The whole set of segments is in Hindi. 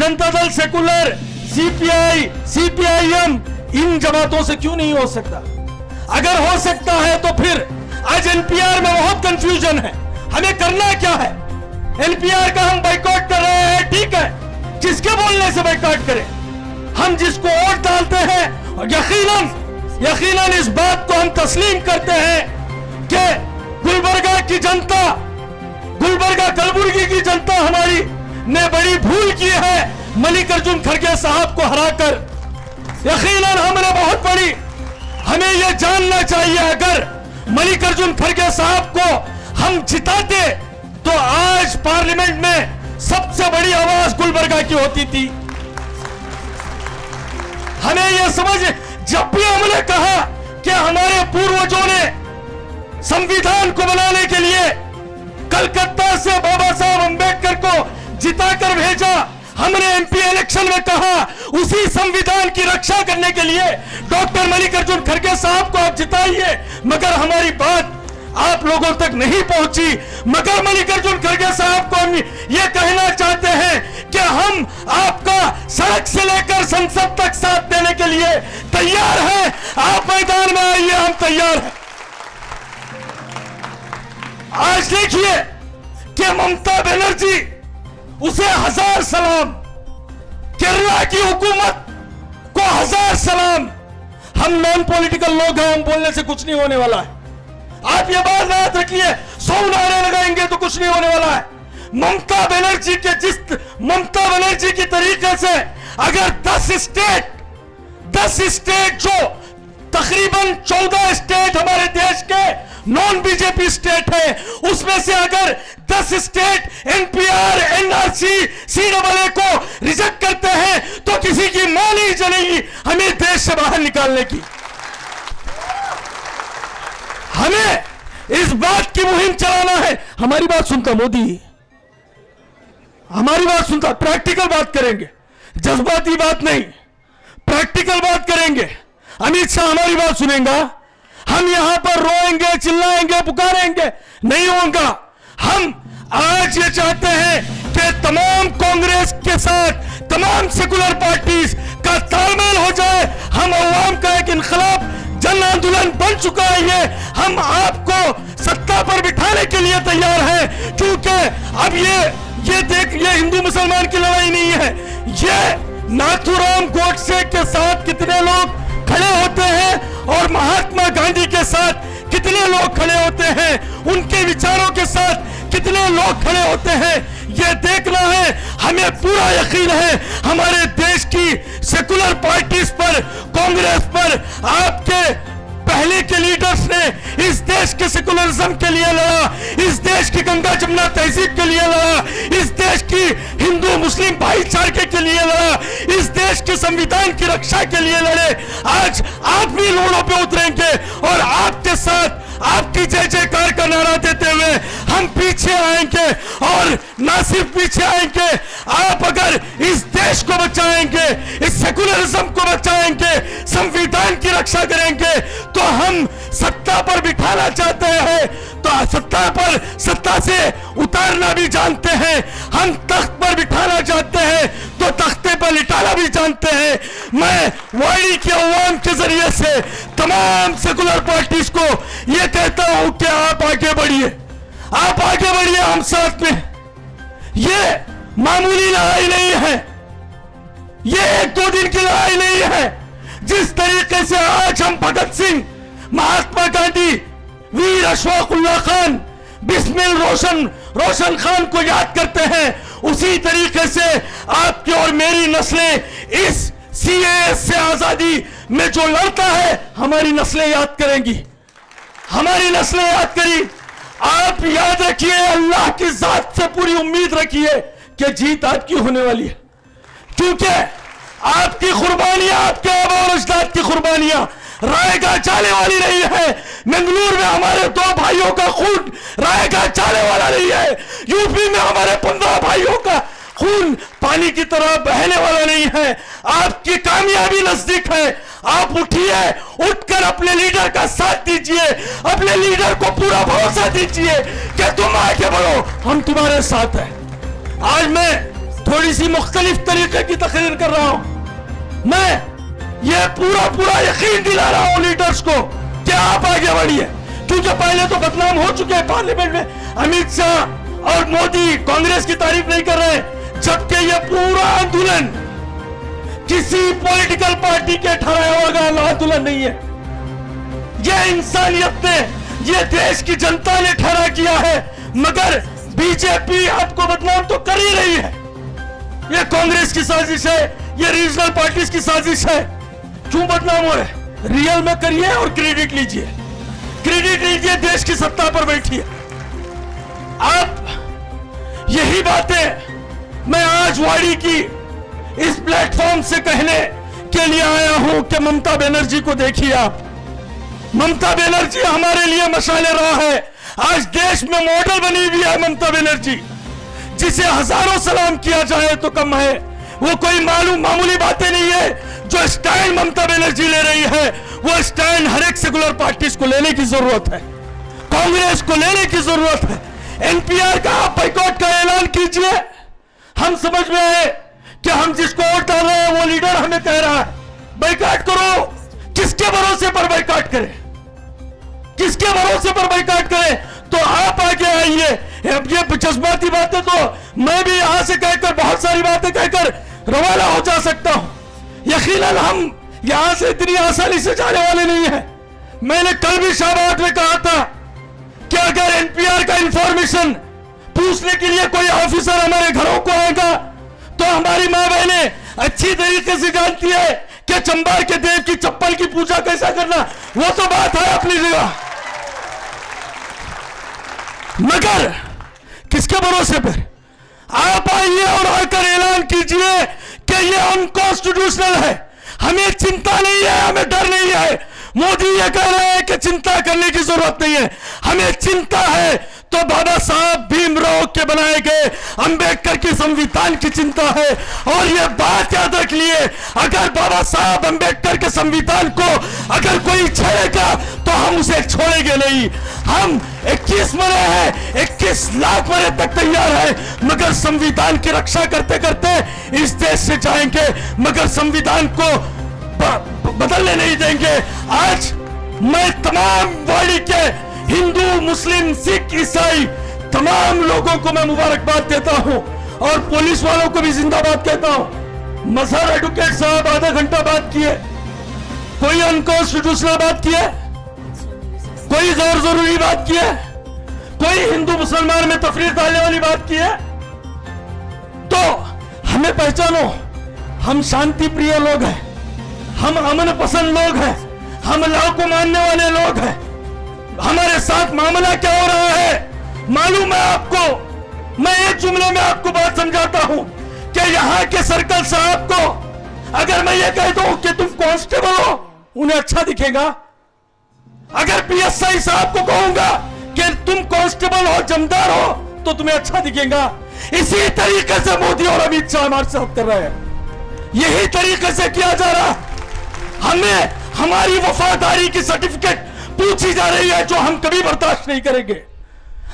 Janata Dal secular CPI CPIM इन जमातों से क्यों नहीं हो सकता? अगर हो सकता है तो फिर आज एनपीआर में बहुत कंफ्यूजन है। हमें करना क्या है? एनपीआर का हम बाइकआउट कर रहे हैं, ठीक है? किसके बोलने से बाइकआउट करें। हम जिसको वोट डालते हैं, और यकीनन यकीनन इस बात को हम तस्लीम करते हैं कि गुलबर्गा की जनता, गुलबर्गा कलबुर्गी की जनता हमारी ने बड़ी भूल की है। मल्लिकार्जुन खड़गे साहब को हराकर। यकीनन हमने बहुत बड़ी। हमें यह जानना चाहिए, अगर मल्लिकार्जुन खड़गे साहब को हम जिताते तो आज पार्लियामेंट में सबसे बड़ी आवाज़ गुलबर्गा की होती थी। हमें यह समझ, जब भी हमने कहा कि हमारे पूर्वजों ने संविधान को बनाने के लिए कलकत्ता से बाबा साहब अंबेडकर को जिताकर भेजा, हमने एमपी इलेक्शन में कहा, उसी संविधान की रक्षा करने के लिए डॉक्टर मल्लिकार्जुन खड़गे साहब को आप जिताइए। मगर हमारी बात आप लोगों तक नहीं पहुँची। मगर मल्लिकार्जुन खड़गे साहब को हम ये कहना चाहते हैं कि हम आपका सड़क से लेकर संसद तक साथ देने के लिए तैयार हैं। आप मैदान में आइए, हम तैयार हैं। आज देखिए कि ममता बनर्जी उसे हज़ार सलाम। केरला की हुकूमत को हज़ार सलाम। हम नॉन पॉलिटिकल लोग हैं, हम बोलने से कुछ नहीं होने वाला है। आप ये बात याद रखिए, सौ नारे लगाएँगे तो कुछ नहीं होने वाला है। ममता बनर्जी के जिस ममता बनर्जी के तरीके से अगर 10 स्टेट 10 स्टेट जो तकरीबन 14 स्टेट हमारे देश के नॉन बीजेपी स्टेट है। उसमें से अगर 10 state NPR, NRC C double को रिजेक्ट करते हैं तो किसी की माँ नहीं चलेगी हमें देश से बाहर निकालने की। हमें इस बात की मुहिम चलाना है। हमारी बात सुनता मोदी हमारी बात सुनता प्रैक्टिकल बात करेंगे। जज्बाती बात नहीं, प्रैक्टिकल बात करेंगे। अमित शाह हमारी बात सुनेगा। हम यहाँ पर रोएँगे, चिल्लाएँगे, पुकारेंगे। नहीं होगा। हम आज ये चाहते हैं कि तमाम कांग्रेस के साथ, तमाम सेकुलर पार्टीज़ का तालमेल हो जाए। हम अवाम का एक इनकलाब जन आंदोलन बन चुका है ये। हम आपको सत्ता पर बिठाने के लिए तैयार हैं, क्योंकि अब ये ये देख, ये हिंदू मुसलमान की लड़ाई नहीं है। ये नाथुराम गोडसे के साथ कितने लोग और महात्मा गांधी के साथ कितने लोग खड़े होते हैं, उनके विचारों के साथ कितने लोग खड़े होते हैं, ये देखना है, हमें पूरा यकीन है, हमारे देश की सेकुलर पार्टीज़ पर, कांग्रेस पर सेकुलरिज्म के लिए लड़ा। इस देश की गंगा जमुना तहजीब के लिए लड़ा। इस देश की हिंदू मुस्लिम भाईचारे के लिए लड़ा। इस देश के संविधान की रक्षा के लिए लड़े। आज आप भी रोडों पे उतरेंगे और आपके साथ आपकी जय जयकार का नारा देते हुए हम पीछे आएँगे और ना सिर्फ़ पीछे आएँगे, आप अगर इस देश को बचाएँगे, इस सेकुलरिज्म को बचाएँगे, संविधान की रक्षा करेंगे तो हम सत्ता पर बिठाना चाहते हैं तो सत्ता पर, सत्ता से उतारना भी जानते हैं, हम तख्त पर बिठाना चाहते हैं तो तख्ते पर लिटाना भी जानते हैं। मैं वाणी के अवाम के ज़रिए से तमाम सेकुलर पार्टीज़ को यह कहता हूँ कि आप आगे बढ़िए। आप आगे बढ़िए, हम साथ में ये मामूली लड़ाई नहीं है। ये एक दो दिन की लड़ाई नहीं है। जिस तरीके से आज हम भगत सिंह महात्मा गांधी, वीर अशफाकुल्ला खान, बिस्मिल रोशन रोशन खान को याद करते हैं। उसी तरीके से आपकी और मेरी नस्लें इस सीए से आज़ादी में जो लड़ता है, हमारी नस्लें याद करेंगी। हमारी नस्लें याद करी। आप याद रखिए, अल्लाह की जात से पूरी उम्मीद रखिए कि जीत आपकी होने वाली है। क्योंकि आपकी कुर्बानियाँ, आपके आबा और अजदाद की कुर्बानियाँ रायगा जाने वाली नहीं है। मंगलूर में हमारे दो भाइयों का खून रायगा जाने वाला नहीं है। यूपी में हमारे पंद्रह भाइयों का खून पानी की तरह बहने वाला नहीं है। आपकी कामयाबी नज़दीक है। आप उठिए, उठकर अपने लीडर का साथ दीजिए, अपने लीडर को पूरा भरोसा दीजिए कि तुम आगे बढ़ो, हम तुम्हारे साथ हैं। आज मैं थोड़ी सी मुख्तलिफ़ तरीके की तकरीर कर रहा हूँ। मैं ये पूरा पूरा यकीन दिला रहा हूँ लीडर्स को कि आप आगे बढ़िए। क्योंकि पहले तो बदनाम हो चुके हैं पार्लियामेंट में। अमित शाह और मोदी कांग्रेस की तारीफ़ नहीं कर रहे जबकि ये पूरा आंदोलन किसी पॉलिटिकल पार्टी के ठहराया हुआ आंदोलन नहीं है। ये इंसानियत ने, ये देश की जनता ने ठहरा किया है, मगर बीजेपी आपको बदनाम तो कर ही रही है। ये कांग्रेस की साजिश है, ये रीजनल पार्टीज़ की साजिश है। क्यों बदनाम हो रहे? रियल में करिए और क्रेडिट लीजिए। क्रेडिट लीजिए, देश की सत्ता पर बैठिए। आप यही बातें मैं आज वाड़ी की इस प्लेटफॉर्म से कहने के लिए आया हूँ कि ममता बनर्जी को देखिए आप। ममता बनर्जी हमारे लिए मशाले रहा है। आज देश में मॉडल बनी हुई है ममता बनर्जी। जिसे हज़ारों सलाम किया जाए तो कम है। वो कोई मालूम, मामूली बातें नहीं है। जो स्टैंड ममता बनर्जी ले रही है, वो स्टैंड हर एक सेकुलर पार्टीज़ को लेने की ज़रूरत है। कांग्रेस को लेने की ज़रूरत है। एनपीआर का आप बाइकआउट का ऐलान कीजिए। हम समझ में आए कि हम जिसको वोट डाल रहे हैं, वो लीडर हमें कह रहा है बाइकआउट करो। किसके भरोसे पर बाइकआउट करें? किसके भरोसे पर बाइकआउट करें? तो आप आगे आइए। ये जज्बाती बातें तो मैं भी यहाँ से कहकर, बहुत सारी बातें कहकर रवाना हो जा सकता हूँ यकीनन हम, यहाँ से इतनी आसानी से जाने वाले नहीं है। मैंने कल भी शाहबाद में कहा था कि अगर एनपीआर का इंफॉर्मेशन पूछने के लिए कोई ऑफिसर हमारे घरों को आएगा तो हमारी माँ बहने अच्छी तरीके से जानती है कि चंबार के देव की चप्पल की पूजा कैसा करना, वो तो बात है अपनी जगह। मगर किसके भरोसे पर? आप आइए और आकर ऐलान कीजिए कि ये अनकॉन्स्टिट्यूशनल है। हमें चिंता नहीं है, हमें डर नहीं है। मोदी ये कह रहे हैं कि चिंता करने की ज़रूरत नहीं है। हमें चिंता है तो बाबा साहब भीमराव के बनाए गए अंबेडकर की संविधान की चिंता है। और ये बात याद रख लिए, अगर बाबा साहब अंबेडकर के संविधान को अगर कोई छेड़ेगा तो हम उसे छोड़ेंगे नहीं। हम 21 मरे हैं 21 लाख मरे तक तैयार है, मगर संविधान की रक्षा करते करते इस देश से जाएँगे, मगर संविधान को बदलने नहीं देंगे। आज मैं तमाम वाड़ी के हिंदू, मुस्लिम, सिख, ईसाई तमाम लोगों को मैं मुबारकबाद देता हूँ और पुलिस वालों को भी जिंदाबाद कहता हूँ। मजहर एडवोकेट साहब आधा घंटा बात किए। कोई अनकॉन्स्टिट्यूशनल बात किए? कोई गैर ज़रूरी बात किए? कोई हिंदू, मुसलमान में तफरीर डालने वाली बात की है तो हमें पहचानो, हम शांति प्रिय लोग हैं। हम अमन पसंद लोग हैं। हम लॉ को मानने वाले लोग हैं। हमारे साथ मामला क्या हो रहा है? मालूम है आपको? मैं एक जुमले में आपको बात समझाता हूँ कि यहाँ के सर्कल साहब को अगर मैं ये कह दूँ कि तुम कांस्टेबल हो, उन्हें अच्छा दिखेगा। अगर पीएसआई साहब को कहूँगा कि तुम कांस्टेबल हो, जमदार हो तो तुम्हें अच्छा दिखेगा। इसी तरीके से मोदी और अमित शाह हमारे साथ कर रहे हैं। यही तरीके से किया जा रहा हमें हमारी वफादारी की सर्टिफिकेट पूछी जा रही है जो हम कभी बर्दाश्त नहीं करेंगे।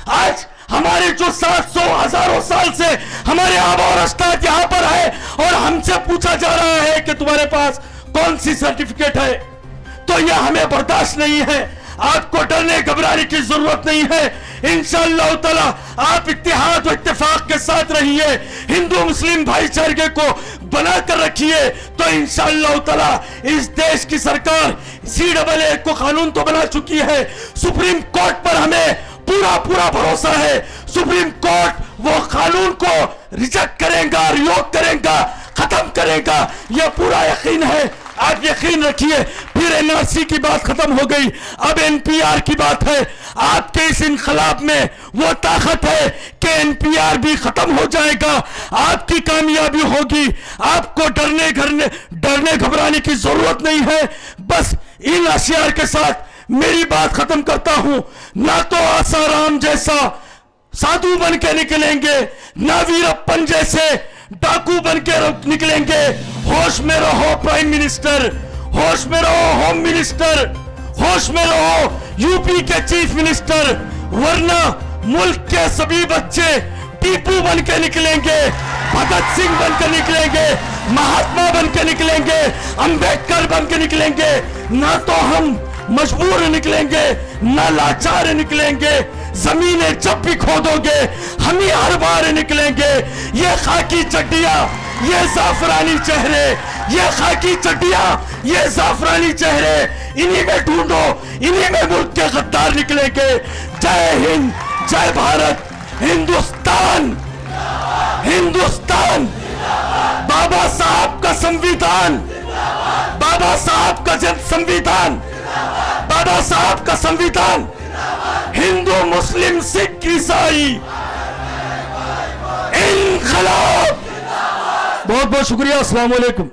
आज हमारे जो सात सौ हज़ारों साल से हमारे आबा और अस्ताद यहाँ पर है और हमसे पूछा जा रहा है कि तुम्हारे पास कौन सी सर्टिफिकेट है? तो यह हमें बर्दाश्त नहीं है। आपको डरने, घबराने की ज़रूरत नहीं है। इंशाअल्लाह ताला, आप इतिहाद और इतफाक के साथ रहिए। हिंदू, मुस्लिम भाईचारे को बना कर रखिए। तो इंशाअल्लाह ताला, इस देश की सरकार सी डबल ए को कानून तो बना चुकी है। सुप्रीम कोर्ट पर हमें पूरा पूरा भरोसा है। सुप्रीम कोर्ट वो कानून को रिजेक्ट करेगा रियोग करेगा, खत्म करेगा। यह पूरा यकीन है। आप यकीन रखिए, फिर एनआरसी की बात खत्म हो गई। अब एनपीआर की बात है। आपके इस इनकलाब में वो ताकत है कि एनपीआर भी खत्म हो जाएगा। आपकी कामयाबी होगी। आपको डरने, घरने, डरने घबराने की ज़रूरत नहीं है। बस इन अशियार के साथ मेरी बात खत्म करता हूँ। ना तो आसाराम जैसा साधु बन के निकलेंगे, ना वीरप्पन जैसे डाकू बन के निकलेंगे। होश में रहो, प्राइम मिनिस्टर। होश में रहो, होम मिनिस्टर। होश में रहो, यूपी के चीफ मिनिस्टर। वरना मुल्क के सभी बच्चे टीपू बन के निकलेंगे, भगत सिंह बन के निकलेंगे। महात्मा बन के निकलेंगे, अंबेडकर बन के निकलेंगे। ना तो हम मजबूर निकलेंगे, ना लाचार निकलेंगे। जमीने जब भी खोदोगे, हम ही हर बार निकलेंगे। ये खाकी चड्डिया, ये जाफरानी चेहरे, ये खाकी चड्डिया, ये जाफरानी चेहरे। इन्हीं में ढूंढो, इन्हीं में मुल्क के गद्दार निकलेंगे। जय हिंद, जय भारत, हिंदुस्तान हिंदुस्तान। बाबा साहब का संविधान। बाबा साहब का जन संविधान। बाबा साहब का संविधान। हिंदू, मुस्लिम, सिख, ईसाई। इन खिलाफ बहुत बहुत शुक्रिया अस्सलाम वालेकुम